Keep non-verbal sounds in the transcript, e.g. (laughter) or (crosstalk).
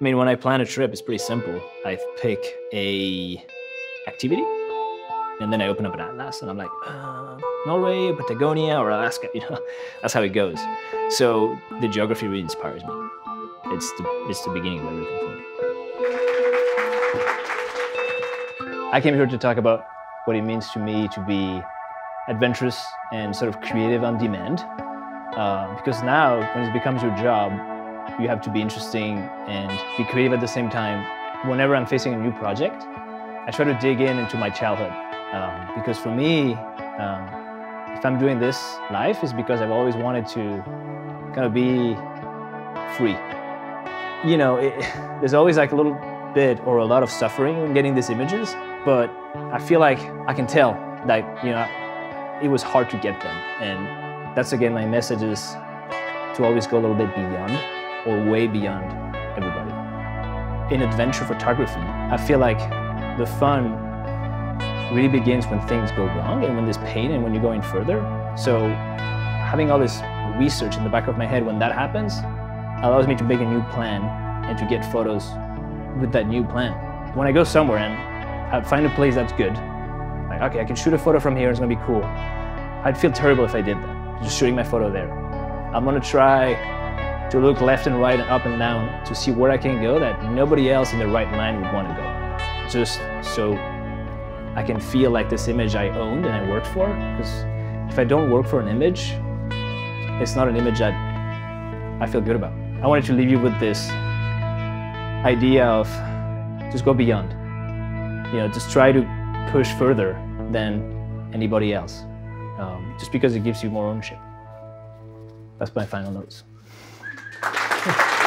I mean, when I plan a trip, it's pretty simple. I pick a activity, and then I open up an atlas, and I'm like, uh, Norway, Patagonia, or Alaska. (laughs) You know, that's how it goes. So the geography really inspires me. It's the it's the beginning of everything for me. I came here to talk about what it means to me to be adventurous and sort of creative on demand. Uh, because now, when it becomes your job, you have to be interesting and be creative at the same time. Whenever I'm facing a new project, I try to dig in into my childhood. Um, because for me, um, if I'm doing this life, it's because I've always wanted to kind of be free. You know, it, (laughs) there's always like a little bit or a lot of suffering when getting these images, but I feel like I can tell that, you know, it was hard to get them. And that's again my message is to always go a little bit beyond or way beyond everybody. In adventure photography, I feel like the fun really begins when things go wrong and when there's pain and when you're going further. So having all this research in the back of my head when that happens allows me to make a new plan and to get photos with that new plan. When I go somewhere and I find a place that's good, like, okay, I can shoot a photo from here, it's gonna be cool. I'd feel terrible if I did that, just shooting my photo there. I'm gonna try to look left and right and up and down to see where I can go that nobody else in their right mind would want to go. Just so I can feel like this image I owned and I worked for. Because if I don't work for an image, it's not an image that I feel good about. I wanted to leave you with this idea of just go beyond. You know, just try to push further than anybody else. Um, just because it gives you more ownership. That's my final notes. Thank (laughs) you.